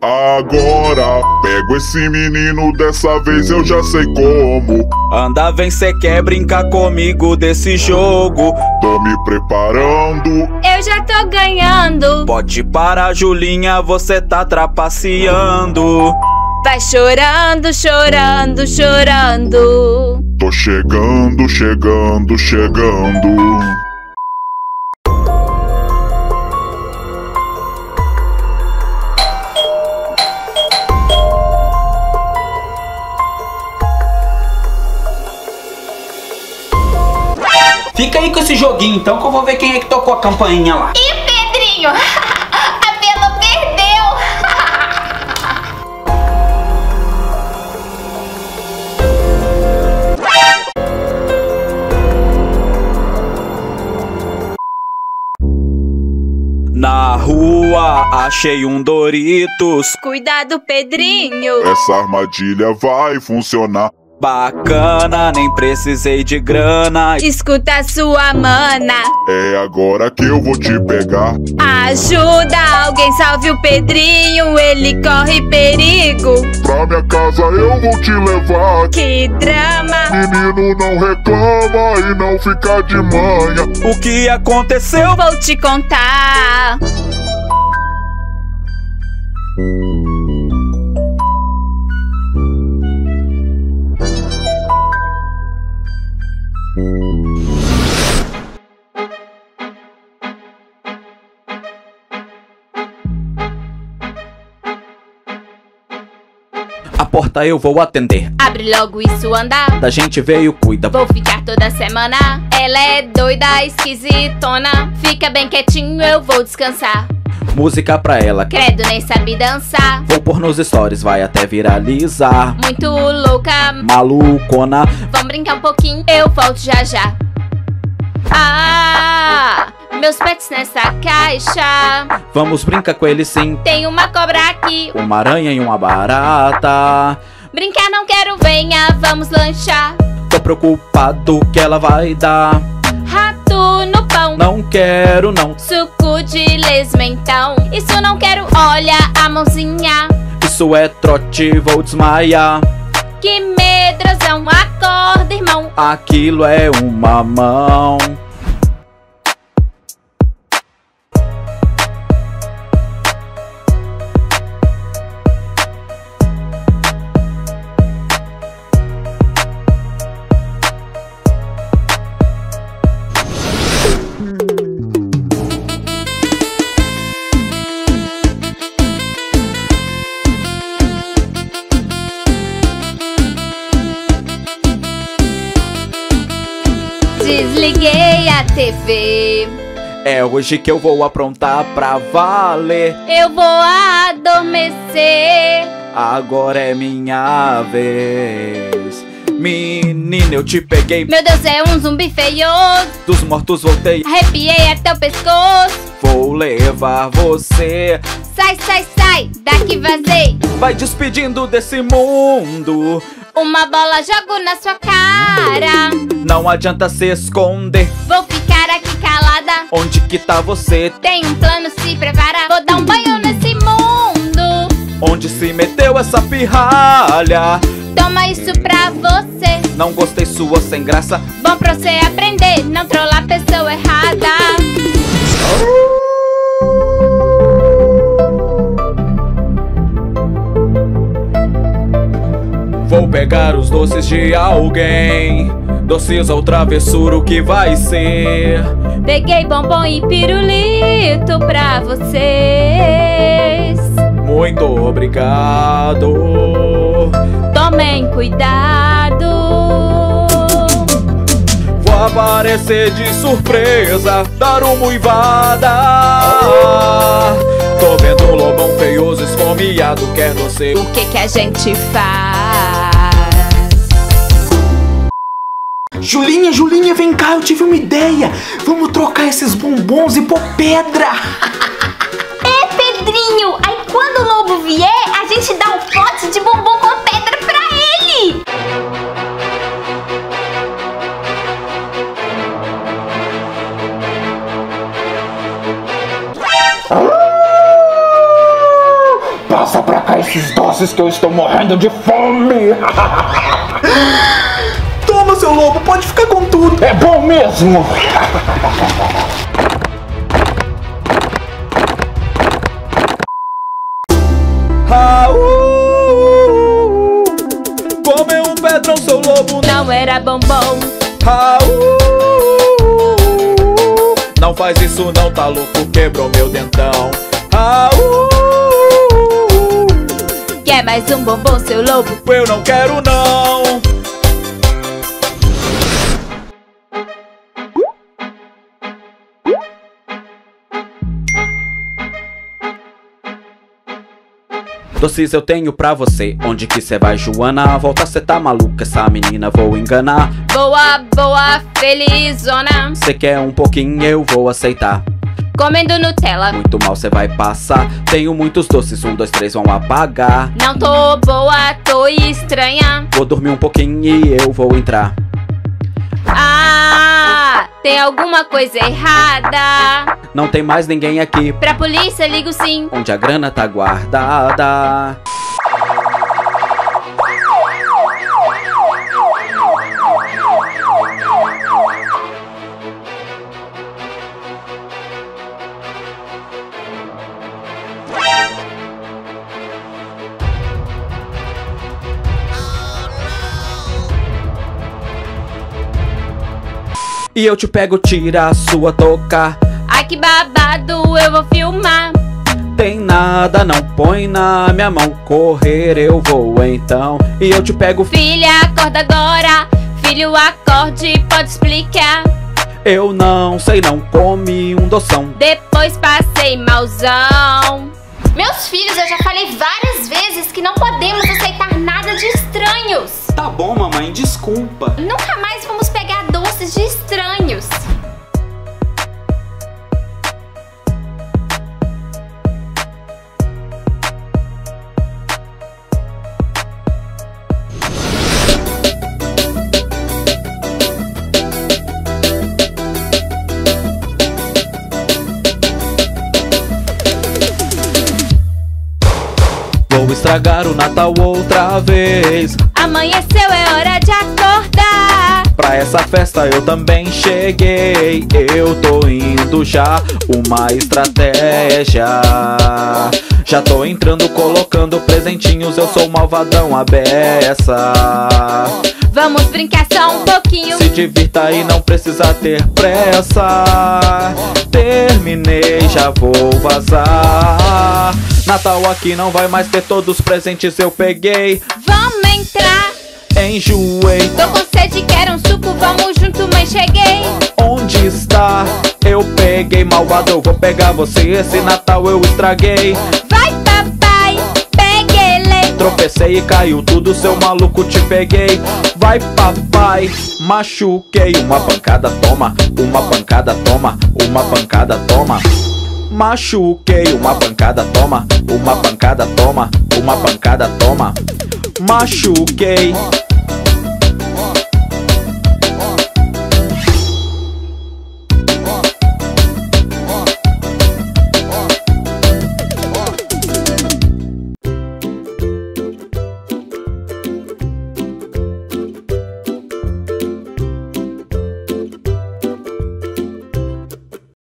Agora pego esse menino, dessa vez eu já sei como. Anda, vem, cê quer brincar comigo desse jogo? Tô me preparando. Eu já tô ganhando. Pode parar, Julinha, você tá trapaceando. Vai chorando, chorando, chorando. Tô chegando, chegando, chegando. Joguinho então que eu vou ver quem é que tocou a campainha lá. E Pedrinho? A Bela perdeu. Na rua achei um Doritos. Cuidado, Pedrinho. Essa armadilha vai funcionar. Bacana, nem precisei de grana. Escuta sua mana. É agora que eu vou te pegar. Ajuda, alguém salve o Pedrinho, ele corre perigo. Pra minha casa eu vou te levar. Que drama. Menino não reclama e não fica de manha. O que aconteceu? Vou te contar. A porta eu vou atender. Abre logo isso andar. Da gente veio, cuida. Vou ficar toda semana. Ela é doida, esquisitona. Fica bem quietinho, eu vou descansar. Música pra ela. Credo, nem sabe dançar. Vou pôr nos stories, vai até viralizar. Muito louca. Malucona. Vamos brincar um pouquinho, eu volto já já. Ah, meus pets nessa caixa. Vamos brincar com ele sim. Tem uma cobra aqui. Uma aranha e uma barata. Brincar não quero, venha, vamos lanchar. Tô preocupado que ela vai dar. Não quero, não. Suco de lesmentão. Isso não quero, olha a mãozinha. Isso é trote, vou desmaiar. Que medrosão, acorda, irmão. Aquilo é uma mão. TV. É hoje que eu vou aprontar pra valer. Eu vou adormecer. Agora é minha vez. Menina, eu te peguei. Meu Deus, é um zumbi feioso. Dos mortos voltei. Arrepiei até o pescoço. Vou levar você. Sai, sai, sai, daqui vazei. Vai despedindo desse mundo. Uma bola jogo na sua cara. Não adianta se esconder. Vou ficar aqui calada. Onde que tá você? Tem um plano, se prepara. Vou dar um banho nesse mundo. Onde se meteu essa pirralha? Toma isso pra você. Não gostei sua sem graça. Bom pra você aprender, não trollar pessoa errada. Vou pegar os doces de alguém. Doces ou travessura, o que vai ser? Peguei bombom e pirulito pra vocês. Muito obrigado. Tomem cuidado. Vou aparecer de surpresa, dar uma uivada. Tô vendo um lobão feioso, esfomeado, quer não sei O que que a gente faz? Julinha, Julinha, vem cá, eu tive uma ideia. Vamos trocar esses bombons e pôr pedra. É, Pedrinho. Aí quando o lobo vier, a gente dá um pote de bombom com pedra pra ele. Passa pra esses doces que eu estou morrendo de fome. Seu lobo, pode ficar com tudo. É bom mesmo. Raul, comeu um pedrão, seu lobo Não era bombom. Raul, não faz isso não, tá louco, quebrou meu dentão Raul, Quer mais um bombom, seu lobo? eu não quero não Doces eu tenho pra você, onde que cê vai, Joana? Volta, cê tá maluca, essa menina vou enganar Boa, boa, felizona. Cê quer um pouquinho, eu vou aceitar Comendo Nutella. Muito mal cê vai passar Tenho muitos doces, um, dois, três, vão apagar Não tô boa, tô estranha. Vou dormir um pouquinho e eu vou entrar Ah, tem alguma coisa errada. Não tem mais ninguém aqui. Pra polícia, ligo sim. Onde a grana tá guardada. E eu te pego, tira a sua touca. Ai que babado, eu vou filmar. Tem nada, não põe na minha mão Correr eu vou então E eu te pego, Filha, acorda agora. Filho, acorde, pode explicar. eu não sei não Come um doção Depois passei malzão. Meus filhos, eu já falei várias vezes que não podemos aceitar nada de estranhos. Tá bom, mamãe, desculpa. Nunca mais vamos pegar doces de estranhos. Estragar o Natal outra vez. Amanheceu, é hora de acordar. Pra essa festa eu também cheguei. Eu tô indo já, uma estratégia. Já tô entrando, colocando presentinhos Eu sou malvadão a beça. Vamos brincar só um pouquinho. Se divirta e não precisa ter pressa. Terminei, já vou vazar Natal aqui não vai mais ter todos os presentes eu peguei Vamos entrar. Enjoei, Tô com sede, quero um suco. Vamos junto, mãe, cheguei. onde está? Eu peguei malvado, eu vou pegar você Esse Natal eu estraguei Vai, papai, peguei. Tropecei e caiu tudo, seu maluco te peguei Vai papai, machuquei Uma pancada toma, uma pancada toma Uma pancada toma Machuquei, uma pancada toma Uma pancada toma, uma pancada toma. Machuquei